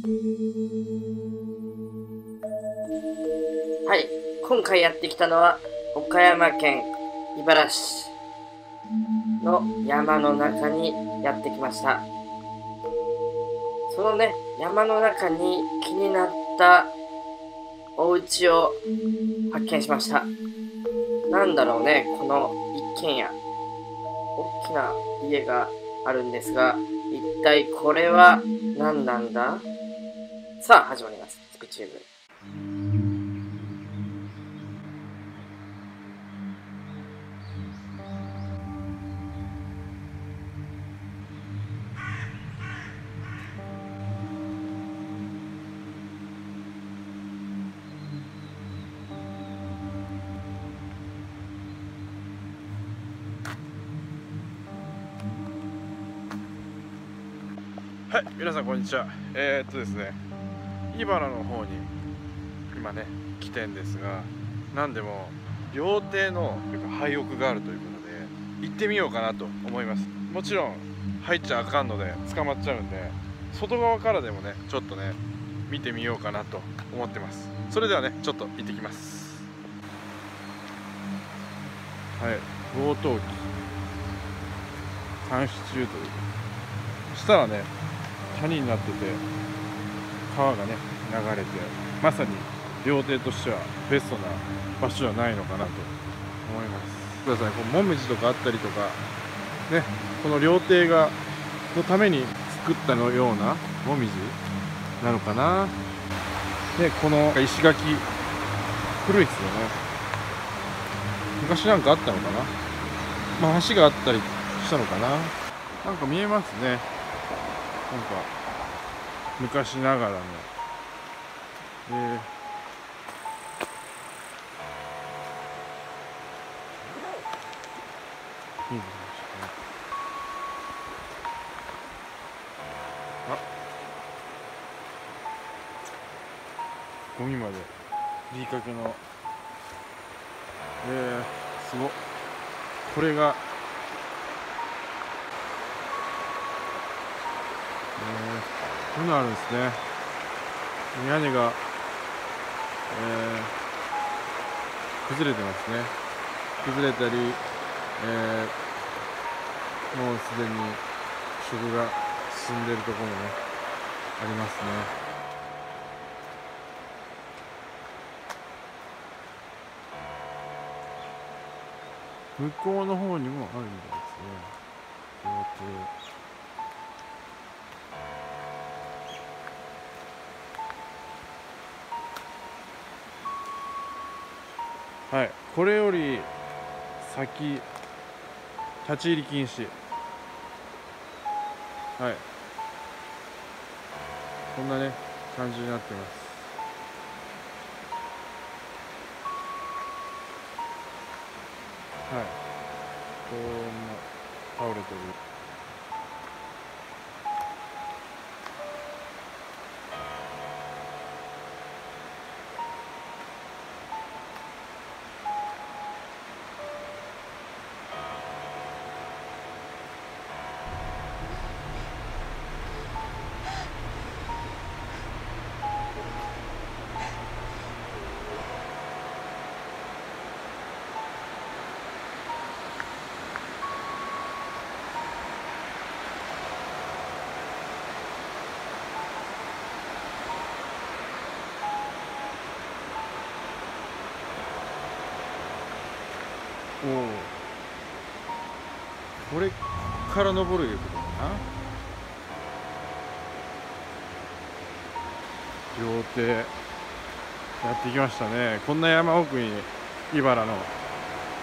はい、今回やってきたのは岡山県茨市の山の中にやってきました。そのね、山の中に気になったお家を発見しました。なんだろうね、この一軒家。大きな家があるんですが、一体これは何なんだ？さあ、始まります。スピチューブ。はい、皆さんこんにちは。えー、っとですね、茨の方に今ね来てんですが、なんでも料亭の廃屋があるということで行ってみようかなと思います。もちろん入っちゃあかんので捕まっちゃうんで、外側からでもねちょっとね見てみようかなと思ってます。それではねちょっと行ってきます。はい、強盗機監視中ということしたらね谷になってて川がね流れてまさに料亭としてはベストな場所じゃないのかなと思います。ください。こうもみじとかあったりとかねこの料亭がのために作ったのようなもみじなのかな。でこの石垣古いですよね。昔なんかあったのかな。まあ橋があったりしたのかな。なんか見えますね。なんか昔ながらの。えーいいね。あ。ゴミまで。いいかけの。えー、すごこれがえー、こういうのあるんですね。屋根が、えー、崩れてますね。崩れたり、えー、もうすでに食が進んでるところもねありますね。向こうの方にもあるみたいですね。はい、これより先立ち入り禁止。はい。こんなね感じになってます。はい。こんな倒れてる。おおこれから登るいうことかな。料亭やってきましたね。こんな山奥に茨の。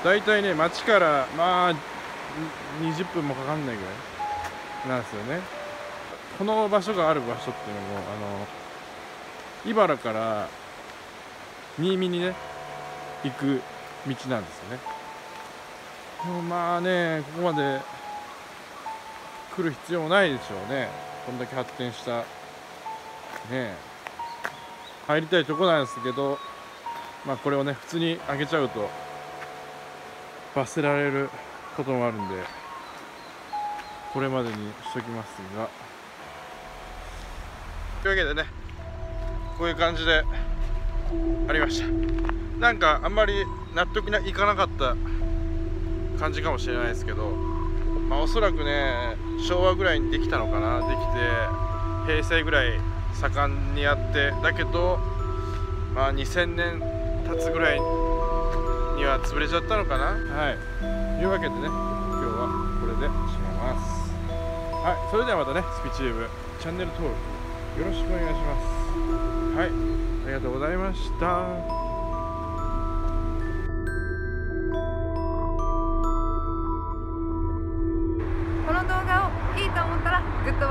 大体ね町からまあ20分もかかんないぐらい。なんですよね。この場所がある場所っていうのもあの茨から新見にね行く道なんですよね。まあねここまで来る必要もないでしょうね。こんだけ発展したね入りたいとこなんですけどまあこれをね普通に開けちゃうと罰せられることもあるんでこれまでにしときますが。というわけでねこういう感じでありました。なんかあんまり納得いかなかった感じかもしれないですけどまあおそらくね昭和ぐらいにできたのかな。できて平成ぐらい盛んにやってだけどまあ2000年経つぐらいには潰れちゃったのかな。はい。いうわけでね今日はこれで締めます。はい。それではまたねスピチューブチャンネル登録よろしくお願いします。はい。ありがとうございました。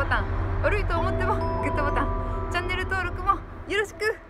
ボタン。悪いと思ってもグッドボタン。チャンネル登録もよろしく。